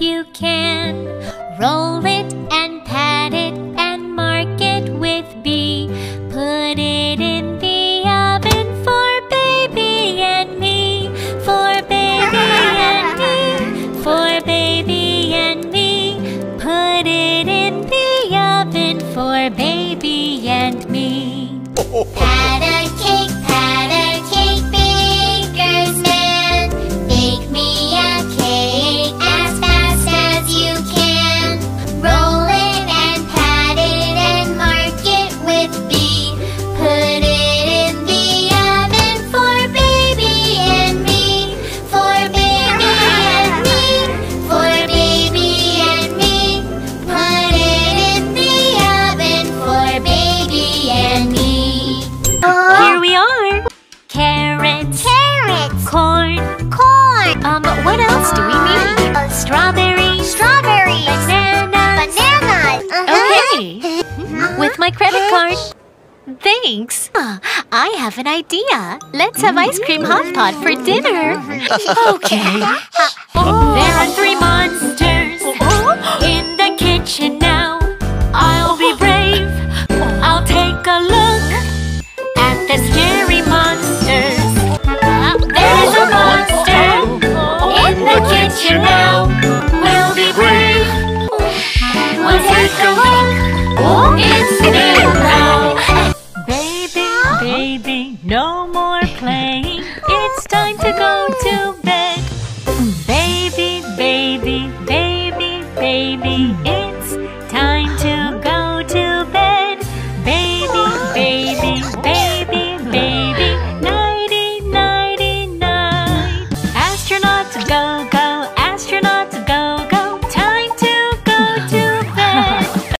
you can. Roll it and pat it and mark it with B. Put it in the oven for baby and me. For baby and me. For baby and me. Put it in the oven for baby and me. Pat a cake. Here we are. Carrots. Carrots, Corn. corn, Um, what else do we need? uh, Strawberries. strawberries, Bananas. bananas. Uh-huh. Okay. With my credit card. Thanks. Ah, I have an idea. Let's have ice cream hot pot for dinner. Okay. no more playing. It's time to go to bed. Baby, baby, baby, baby, it's time to